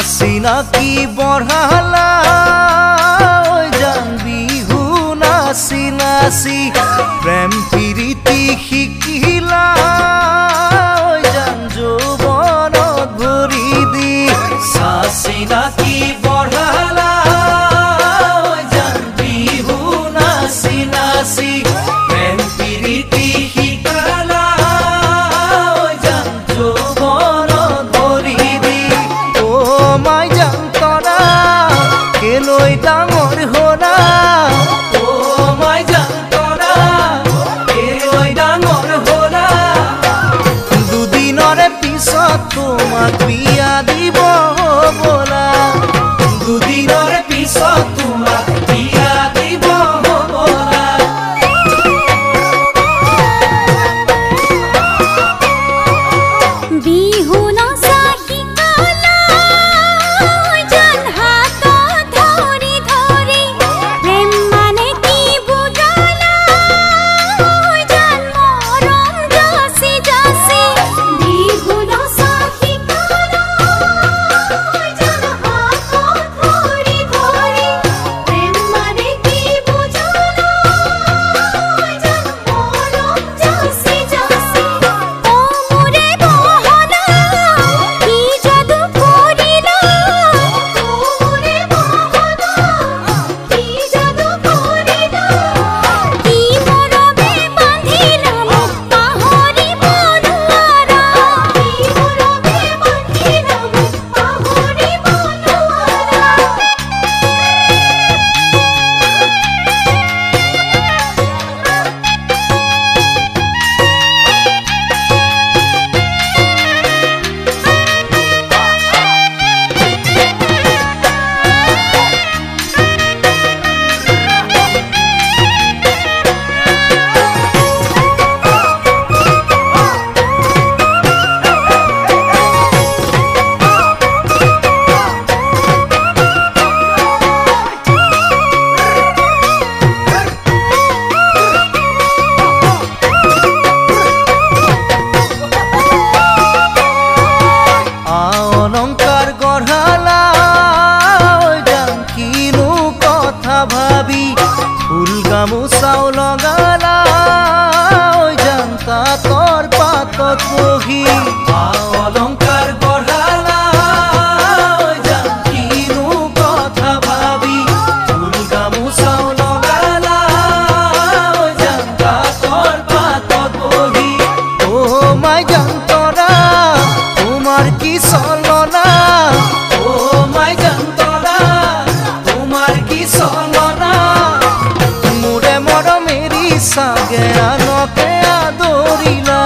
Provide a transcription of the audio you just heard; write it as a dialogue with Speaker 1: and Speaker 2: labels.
Speaker 1: নাচিনা কি বঢ়ালা জান বিহু নাচি নাচি প্ৰেম প্ৰীতি শিকিলা ডাঙৰ হ'ৰাই মই ডাঙৰ কইটা মোৰ পিছত তোমাক বিয়া দিব বলা। দুদিনেৰ পিছত তোমাক আরোহী কথা ভাবি। তুমি গামোচাও লগালা কাকৰ পাতত বহি। অ' মাই যন্ত্ৰণা তোমাৰ কি চলনা অ' মাই যন্ত্ৰণা তোমাৰ কি চলনা মোৰে আনকে আদৰিলা